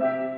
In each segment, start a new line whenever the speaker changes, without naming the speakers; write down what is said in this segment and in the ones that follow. Thank you.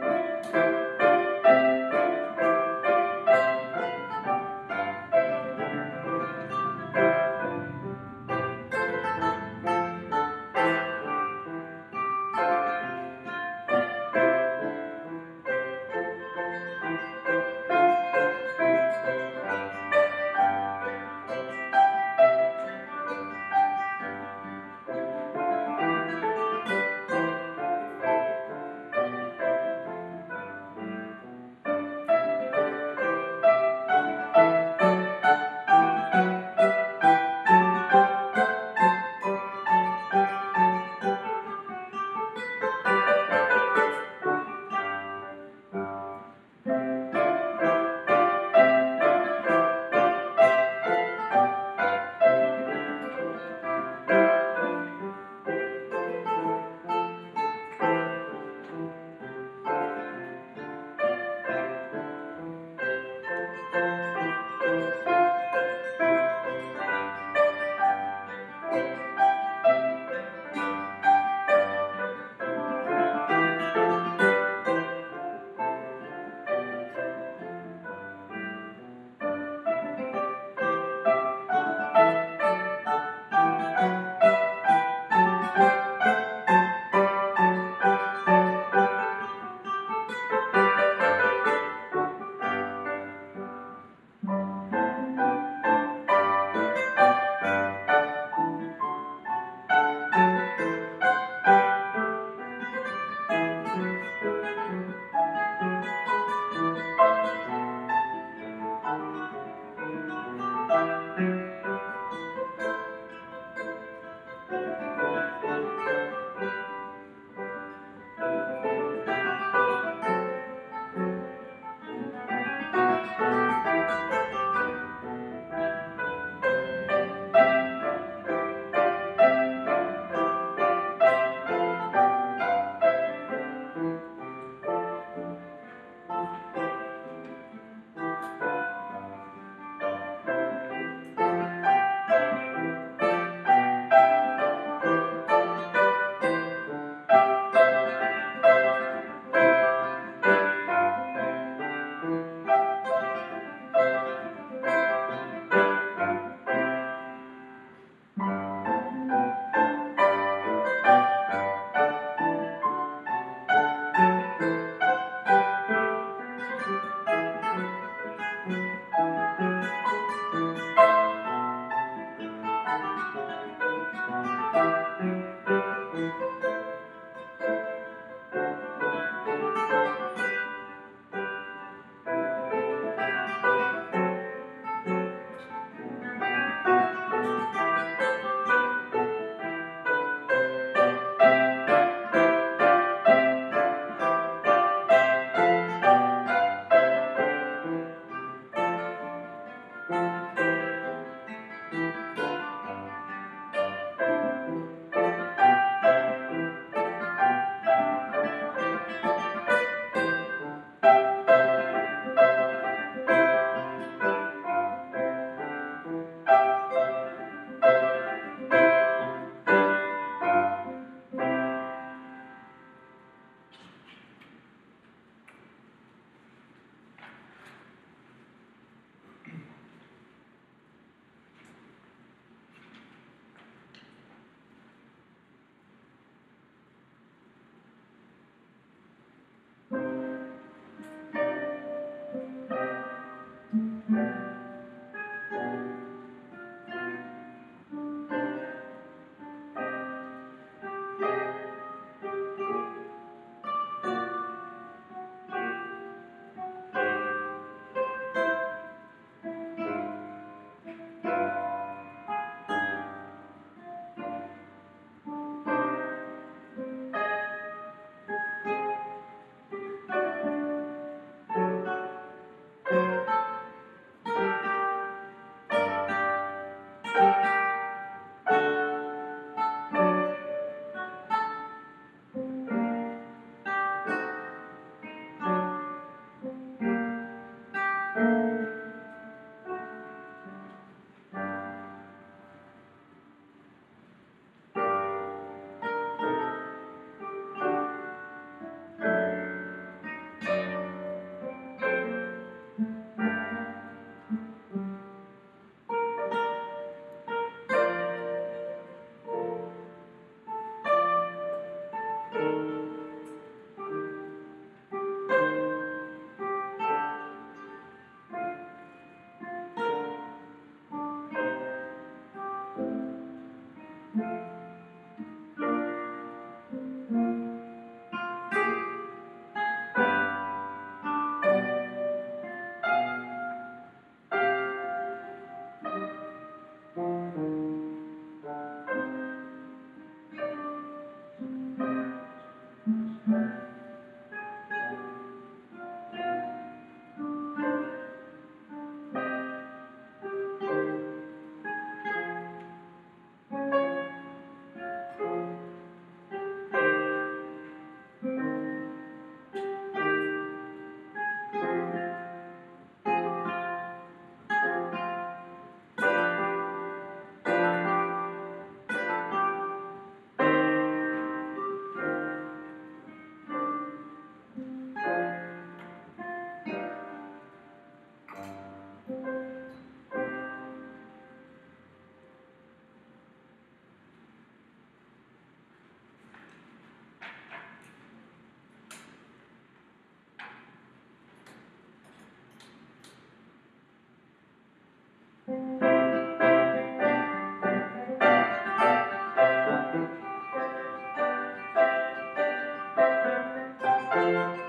Música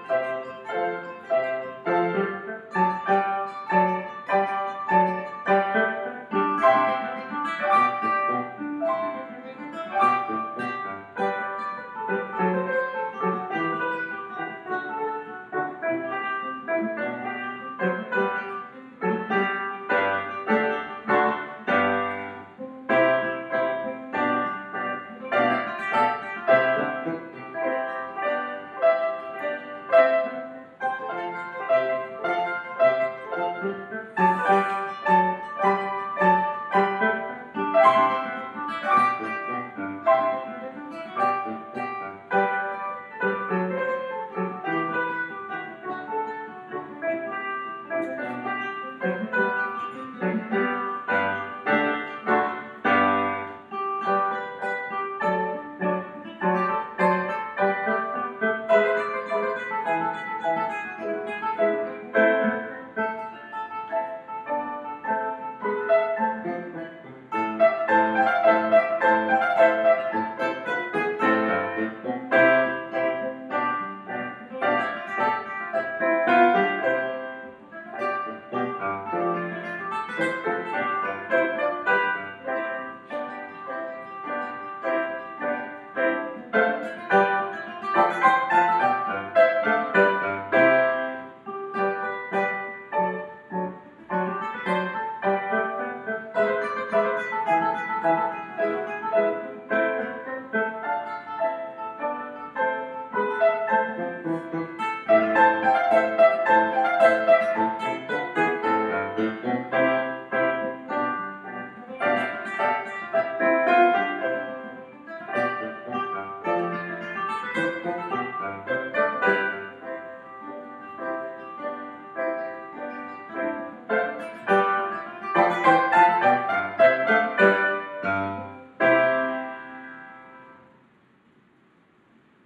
Thank mm-hmm. you.